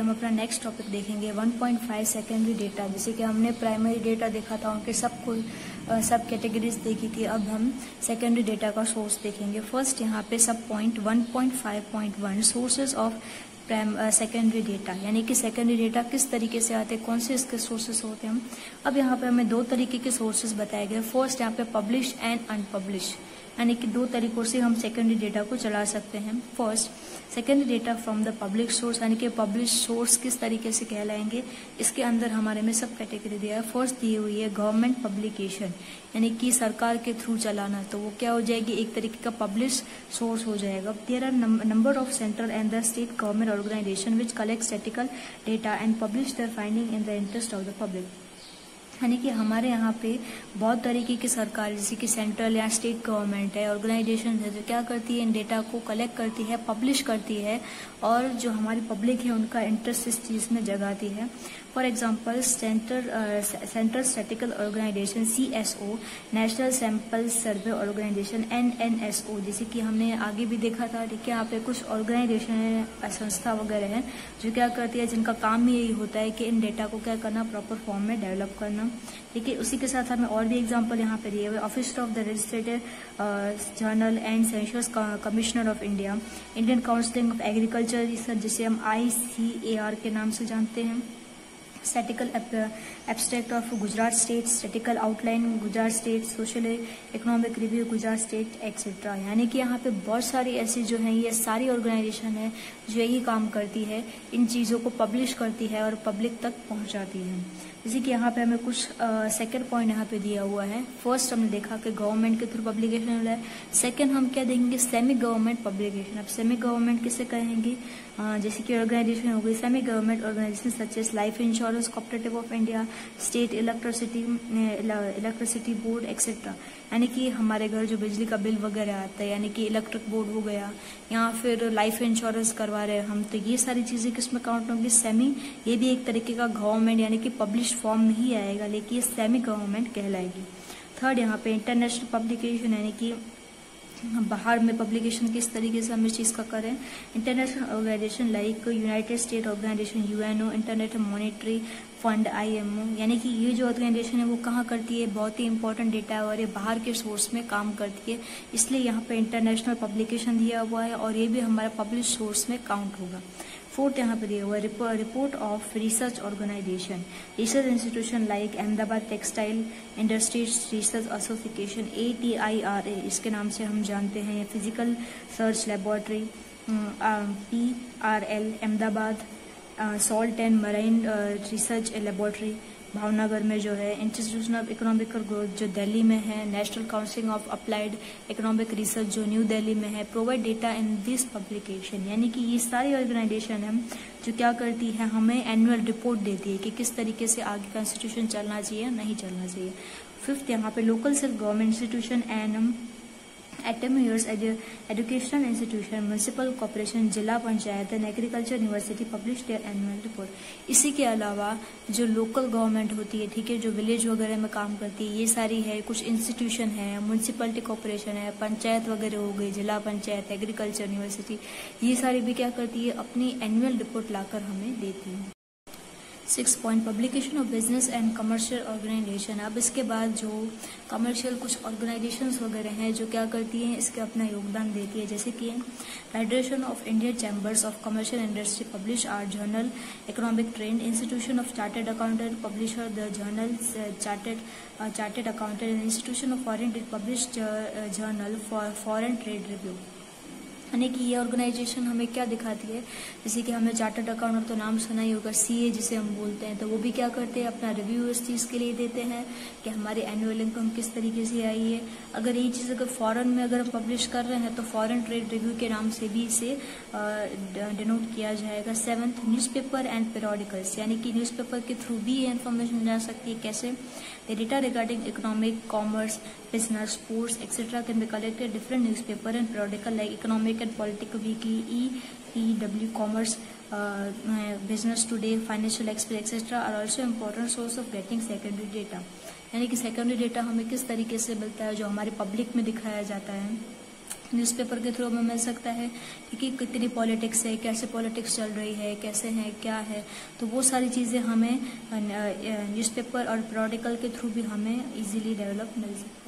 अपना next topic देखेंगे 1.5 secondary data जैसे कि हमने प्राइमरी डेटा देखा था, उनके सबको सब कैटेगरीज देखी थी, अब हम सेकेंडरी डेटा का सोर्स देखेंगे। फ़र्स्ट यहाँ पे सब point 1.5.1 sources of secondary data यानी कि सेकेंडरी डेटा किस तरीके से आते हैं, कौन से इसके सोर्सेस होते हैं अब यहाँ पे हमें दो तरीके के सोर्सेज बताए गए। फ़र्स्ट यहाँ पे पब्लिश एंड अनपब्लिश यानी कि दो तरीकों से हम सेकेंडरी डेटा को चला सकते हैं। First secondary data from the public source यानी कि पब्लिश सोर्स किस तरीके से कहलाएँगे, इसके अंदर हमारे में सब कैटेगरी दिया है। फ़र्स्ट दी हुई है गवर्नमेंट पब्लिकेशन यानी कि सरकार के थ्रू चलाना तो वो क्या हो जाएगी? एक तरीके का पब्लिश सोर्स हो जाएगा। There are number of central and the state government organisation which collect statistical data and publish their finding in the interest of the public यानी कि हमारे यहाँ पे बहुत तरीके की सरकार, जैसे कि सेंट्रल या स्टेट गवर्नमेंट है ऑर्गेनाइजेशन है जो क्या करती है, इन डेटा को कलेक्ट करती है पब्लिश करती है और जो हमारी पब्लिक है उनका इंटरेस्ट इस चीज़ में जगाती है। For example centre central statistical organisation C S O national sample survey organisation N N S O जैसे कि हमने आगे भी देखा था ठीक है यहाँ पे कुछ ऑर्गेनाइजेशन संस्था वगैरह है जो क्या करती है, जिनका काम ही यही होता है कि इन डेटा को क्या करना प्रॉपर फॉर्म में डेवलप करना। ठीक है उसी के साथ हमें और भी एग्ज़ाम्पल यहाँ पे दिए हुए officer of the registered general and census commissioner of India Indian council of agriculture research जिसे हम आई सी ए आर के नाम से जानते हैं। Statistical abstract of Gujarat state statistical outline Gujarat state social economic review Gujarat state etcetera यानी कि यहाँ पे बहुत सारी ऐसी जो है, ये सारी ऑर्गेनाइजेशन है, जो यही काम करती है, इन चीज़ों को पब्लिश करती है और पब्लिक तक पहुंचाती है। जैसे कि यहाँ पे हमें कुछ सेकंड पॉइंट यहाँ पे दिया हुआ है। फ़र्स्ट हमने देखा कि गवर्नमेंट के थ्रू पब्लिकेशन हो रहा है। सेकंड हम क्या देखेंगे? सेमी गवर्नमेंट पब्लिकेशन अब सेमी गवर्नमेंट किसे कहेंगे? जैसे कि ऑर्गेनाइजेशन हो गई। Semi government organisation such as life insurance cooperative of India state electricity electricity board etcetera यानी कि हमारे घर जो बिजली का बिल वगैरह आता है, यानी कि इलेक्ट्रिक बोर्ड हो गया, या फिर लाइफ इंश्योरेंस करवा रहे हैं हम तो ये सारी चीज़ें किसमें काउंट होंगी? सेमी ये भी एक तरीके का गवर्नमेंट यानी कि पब्लिश फॉर्म नहीं आएगा, लेकिन ये सेमी गवर्नमेंट कहलाएगी। थर्ड यहाँ पे इंटरनेशनल पब्लिकेशन यानी कि बाहर में पब्लिकेशन किस तरीके से हम इस चीज़ का करें? International organisation like united state organisation UNO international monetary fund IMO यानी कि ये जो ऑर्गेनाइजेशन है वो कहाँ करती है? बहुत ही इंपॉर्टेंट डेटा है और ये बाहर के सोर्स में काम करती है। इसलिए यहाँ पे इंटरनेशनल पब्लिकेशन दिया हुआ है और ये भी हमारा पब्लिश सोर्स में काउंट होगा। फोर्थ यहाँ पर दिया हुआ report of research organisation research institution like Ahmedabad textile industries research association A T I R A इसके नाम से हम जानते हैं physical search laboratory P R L Ahmedabad salt and marine research laboratory Bhavnagar में जो है इंस्टीट्यूशन ऑफ़ इकोनॉमिकल ग्रोथ जो दिल्ली में है national council of applied economic research जो न्यू दिल्ली में है provide data in this publication यानी कि ये सारी ऑर्गेनाइजेशन है जो क्या करती है, हमें एनुअल रिपोर्ट देती है कि किस तरीके से आगे का इंस्टीट्यूशन चलना चाहिए नहीं चलना चाहिए। फिफ्थ यहाँ पे local self government institution and autonomous educational institution municipal corporation जिला panchayat and agriculture university publish their annual report इसी के अलावा, जो लोकल गवर्नमेंट होती है, ठीक है, जो विलेज वगैरह में काम करती है, ये सारी है, कुछ इंस्टीट्यूशन है म्यूनसिपलिटी कॉरपोरेशन है, पंचायत वगैरह हो गई, जिला पंचायत एग्रीकल्चर यूनिवर्सिटी ये सारी भी क्या करती है, अपनी एनुअल रिपोर्ट लाकर हमें देती है। Six point publication of business and commercial organisation. अब इसके बाद जो कमर्शियल कुछ ऑर्गेनाइजेशंस वगैरह हैं जो क्या करती हैं, इसके अपना योगदान देती है। जैसे कि federation of Indian chambers of commercial industry publish are journal economic trend institution of chartered accountant publisher the journal chartered chartered accountant institution of foreign publish journal for foreign trade review यानी कि ये organisation हमें क्या दिखाती है? जैसे कि हमें चार्टर्ड अकाउंटेंट तो नाम सुना ही होगा सीए जिसे हम बोलते हैं तो वो भी क्या करते हैं? अपना रिव्यू इस चीज़ के लिए देते हैं कि हमारी एनुअल इनकम किस तरीके से आई है। अगर ये चीज़ अगर फॉरन में अगर हम पब्लिश कर रहे हैं तो फॉरन ट्रेड रिव्यू के नाम से भी इसे डिनोट किया जाएगा। सेवन्थ न्यूज़पेपर एंड पेरोडिकल्स यानी कि न्यूज़पेपर के थ्रू भी ये इन्फॉर्मेशन जा सकती है। कैसे? Data regarding economic commerce business, sports, etc. can be collected different newspaper and periodical like and political weekly, EPW, commerce, uh, business today, financial express, etc. are also important source of getting secondary data. यानी कि secondary data हमें किस तरीके से मिलता है जो हमारे पब्लिक में दिखाया जाता है न्यूज़पेपर के थ्रू हमें मिल सकता है कि कितनी पॉलिटिक्स है कैसे पॉलिटिक्स चल रही है कैसे है क्या है तो वो सारी चीज़ें हमें न्यूज़पेपर और प्रोडिकल के थ्रू भी हमें इजीली डेवलप मिल सकता है